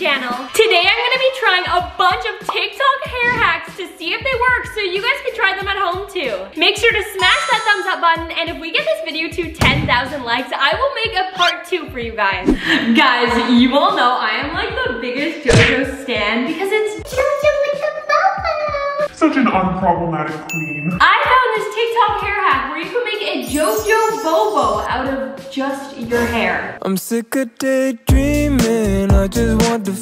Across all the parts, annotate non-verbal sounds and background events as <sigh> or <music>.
channel. Today I'm gonna be trying a bunch of TikTok hair hacks to see if they work so you guys can try them at home too. Make sure to smash that thumbs up button and if we get this video to 10,000 likes, I will make a part two for you guys. guys, you all know I am like the biggest JoJo stan because it's JoJo. Such an unproblematic queen. I found this TikTok hair hack where you can make a JoJo Bobo out of just your hair. I'm sick of daydreaming. I just want the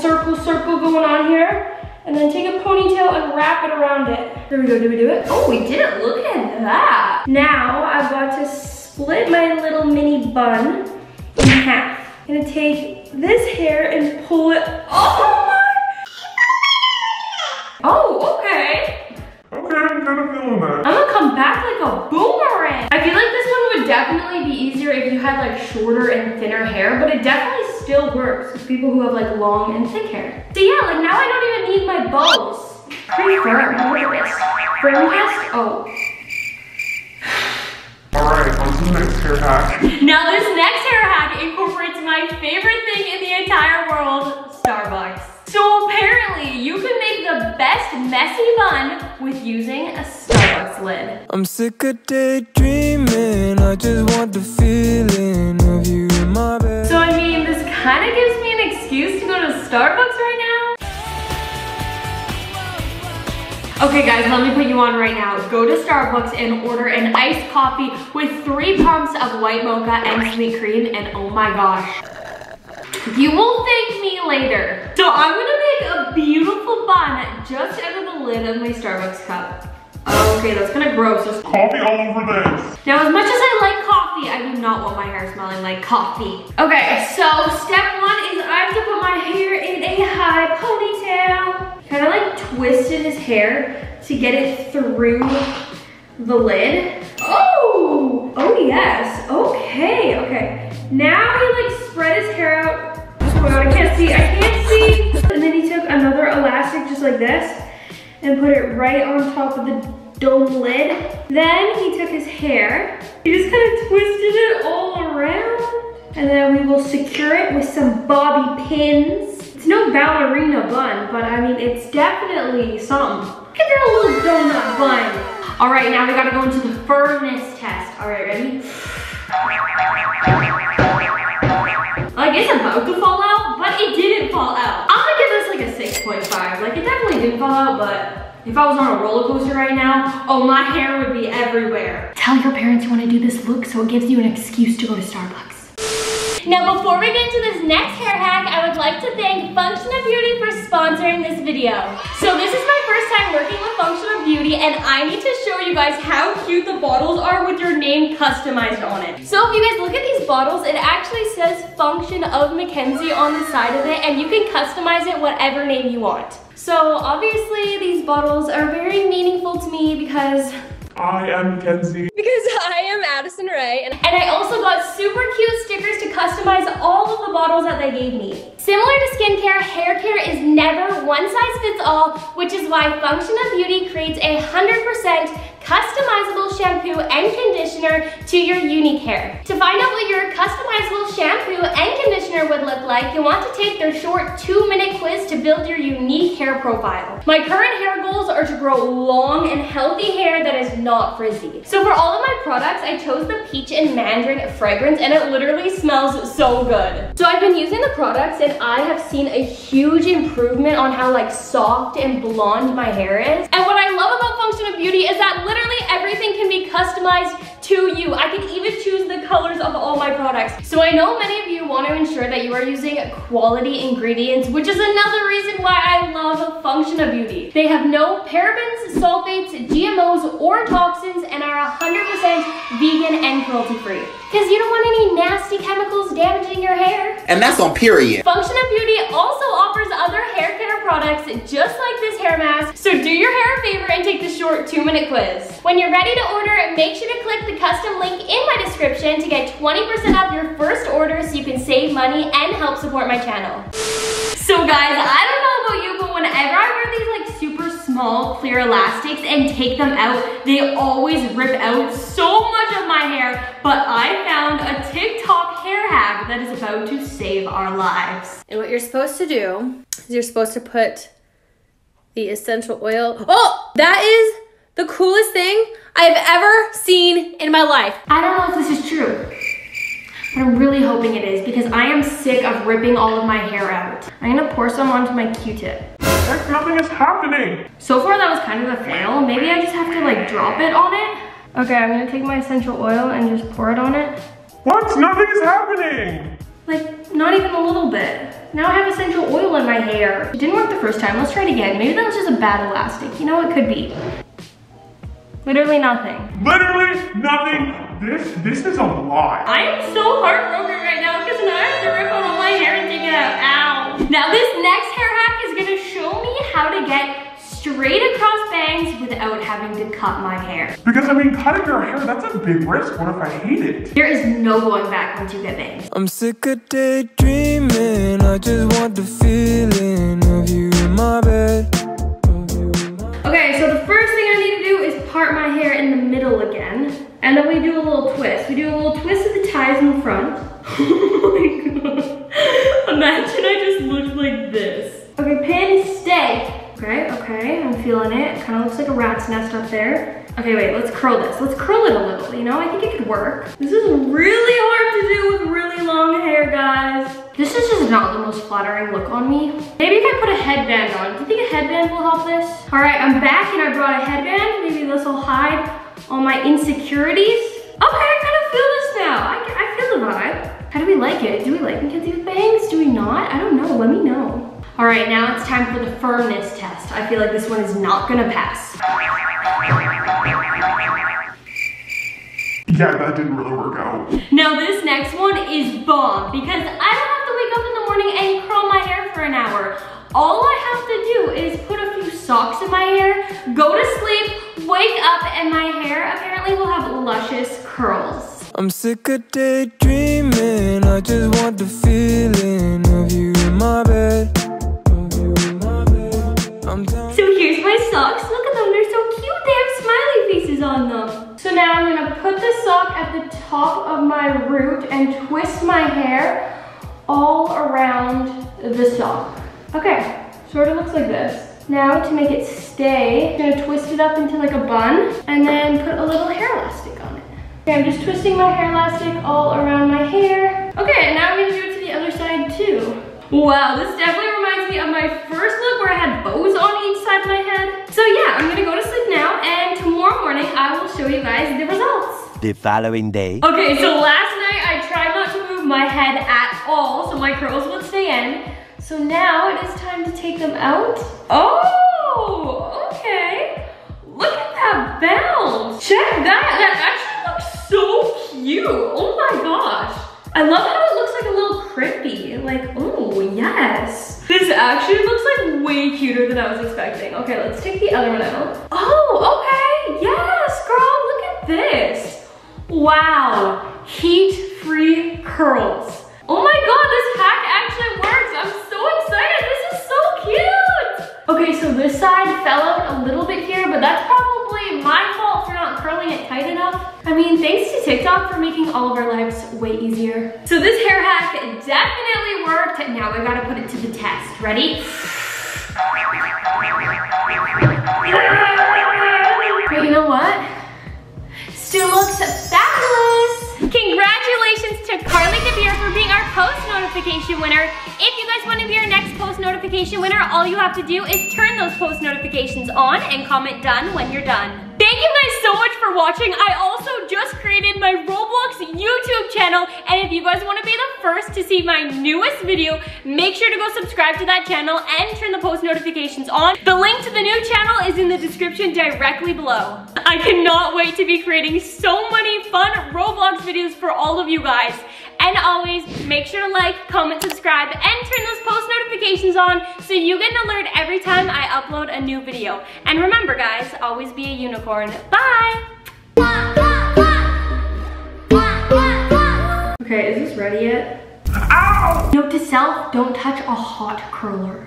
circle, circle going on here. And then take a ponytail and wrap it around it. There we go, did we do it? Oh, we did it, look at that. Now I've got to split my little mini bun in half. I'm gonna take this hair and pull it, oh my Oh, okay. Okay, I'm kind of feeling that. I'm gonna come back like a boomerang. I feel like this one would definitely be easier if you had like shorter and thinner hair, but it definitely still works with people who have like long and thick hair. So yeah, like now I don't even need my bows. Pretty firm, look at this. Firm test, oh. Alright, on to the next hair hack. Now this next hair hack incorporates my favorite thing in the entire world, Starbucks. So apparently you can make the best messy bun with using a Starbucks lid. I'm sick of daydreaming. I just want the feeling of you in my bed. Kind of gives me an excuse to go to Starbucks right now. Okay guys, let me put you on right now. Go to Starbucks and order an iced coffee with three pumps of white mocha and sweet cream and oh my gosh. You will thank me later. So I'm gonna make a beautiful bun just out of the lid of my Starbucks cup. Okay, that's kind of gross. Just Coffee all over this. now, as much as I like coffee, I do not want my hair smelling like coffee. Okay, so step one is I have to put my hair in a high ponytail. Kind of like twisted his hair to get it through the lid. Oh, oh yes, okay, okay. Now he like spread his hair out. Oh my god, I can't see, I can't see. And then he took another elastic just like this and put it right on top of the dome lid. Then he took his hair, he just kind of twisted it all around. And then we will secure it with some bobby pins. It's no ballerina bun, but I mean, it's definitely something. Look at that little donut bun. All right, now we gotta go into the firmness test. All right, ready? Like it's about to fall out, but it didn't fall out. I'm gonna give this like a 6.5. Like it definitely didn't fall out, but if I was on a roller coaster right now, oh, my hair would be everywhere. Tell your parents you wanna do this look so it gives you an excuse to go to Starbucks. Now, before we get into this next hair hack, I would like to thank Function of Beauty for sponsoring this video. So this is my And I need to show you guys how cute the bottles are with your name customized on it. So if you guys look at these bottles, it actually says Function of Mackenzie on the side of it, and you can customize it whatever name you want. So obviously, these bottles are very meaningful to me because I am Mackenzie. I am Addison Rae. And, and I also got super cute stickers to customize all of the bottles that they gave me. Similar to skincare, hair care is never one size fits all, which is why Function of Beauty creates a 100% customizable shampoo and conditioner to your unique hair. To find out what your customizable like, you'll want to take their short two minute quiz to build your unique hair profile. My current hair goals are to grow long and healthy hair that is not frizzy. So for all of my products, I chose the Peach and Mandarin fragrance and it literally smells so good. So I've been using the products and I have seen a huge improvement on how like soft and blonde my hair is. And what I love about Of Beauty is that literally everything can be customized to you. I can even choose the colors of all my products. So I know many of you want to ensure that you are using quality ingredients, which is another reason why I love Function of Beauty. They have no parabens, sulfates, GMOs, or toxins, and are 100% vegan and cruelty-free. Because you don't want any nasty chemicals damaging your hair. And that's on period. Function of Beauty also offers other hair care products just like this hair mask. So do your hair a favor and take the short two minute quiz. When you're ready to order, make sure to click the custom link in my description to get 20% off your first order so you can save money and help support my channel. So guys, I don't know about you, but whenever I wear these like super small clear elastics and take them out, they always rip out so much of my hair, but I found a TikTok hair hack that is about to save our lives. And what you're supposed to do is you're supposed to put the essential oil. Oh, that is the coolest thing I've ever seen in my life. I don't know if this is true, but I'm really hoping it is because I am sick of ripping all of my hair out. I'm gonna pour some onto my Q-tip. Heck, nothing is happening. So far that was kind of a fail. Maybe I just have to like drop it on it. Okay, I'm gonna take my essential oil and just pour it on it. What? Nothing is happening. Like, not even a little bit. Now I have essential oil in my hair. It didn't work the first time. Let's try it again. Maybe that was just a bad elastic. You know, it could be. Literally nothing. Literally nothing. This, this is a lie. I am so heartbroken right now because now I have to rip out all my hair and take it out. Ow. Now this next hair hack is gonna show me how to get straight across bangs without having to cut my hair. Because I mean, cutting your hair, that's a big risk. What if I hate it? There is no going back once you get bangs. I'm sick of daydreaming. I just want the feeling of you in my bed. Of you in my Okay, so the first thing I need to do is part my hair in the middle again. And then we do a little twist. We do a little twist of the ties in the front. <laughs> oh my god. Imagine I just looked like this. Feeling it. Kind of looks like a rat's nest up there. Okay, wait, let's curl this. Let's curl it a little, you know? I think it could work. This is really hard to do with really long hair, guys. This is just not the most flattering look on me. Maybe if I put a headband on. Do you think a headband will help this? All right, I'm back and I brought a headband. Maybe this will hide all my insecurities. Okay, I kind of feel this now. I, I feel the vibe. How do we like it? Do we like Mackenzie with bangs? Do we not? I don't know, let me know. All right, now it's time for the firmness test. I feel like this one is not gonna pass. Yeah, that didn't really work out. Now this next one is bomb because I don't have to wake up in the morning and curl my hair for an hour. All I have to do is put a few socks in my hair, go to sleep, wake up, and my hair apparently will have luscious curls. I'm sick of daydreaming. I just want the feeling of you in my bed. So here's my socks. Look at them, they're so cute. They have smiley faces on them. So now I'm gonna put the sock at the top of my root and twist my hair all around the sock. Okay, sort of looks like this. Now to make it stay, I'm gonna twist it up into like a bun and then put a little hair elastic on it. Okay, I'm just twisting my hair elastic all around my hair. Okay, and now I'm gonna do it to the other side too. Wow, this definitely reminds me of my first look where I had bows on each side of my head. So yeah, I'm gonna go to sleep now and tomorrow morning I will show you guys the results. The following day. Okay, so last night I tried not to move my head at all so my curls would stay in. So now it is time to take them out. Oh, okay. Look at that bounce. Check that, that actually looks so cute. Oh my gosh. I love how it looks like a little crimpy. Like, oh, yes. Actually looks like way cuter than I was expecting. Okay, let's take the other one out. Oh, okay. Yes, girl, look at this. Wow, heat-free curls. Oh my god, this hack actually works. I'm so excited. This is so cute. Okay, so this side fell out a little bit here, but that's probably my fault for not curling it tight enough. I mean, thanks to TikTok for making all of our lives way easier. So this hair hack definitely worked. Now we gotta put it to the test. Ready? But you know what? Still looks fabulous. Congratulations to Carly DeBeer for being our post notification winner if you guys want to be our next post notification winner, all you have to do is turn those post notifications on and comment done when you're done. Thank you guys so much for watching. I also just created my Roblox YouTube channel, and if you guys want to be the first to see my newest video, make sure to go subscribe to that channel and turn the post notifications on. The link to the new channel is in the description directly below. I cannot wait to be creating so many fun Roblox videos for all of you guys. And always, make sure to like, comment, subscribe, and turn those post notifications on so you get an alert every time I upload a new video. And remember guys, always be a unicorn. Bye! Okay, is this ready yet? Ow! Note to self, don't touch a hot curler.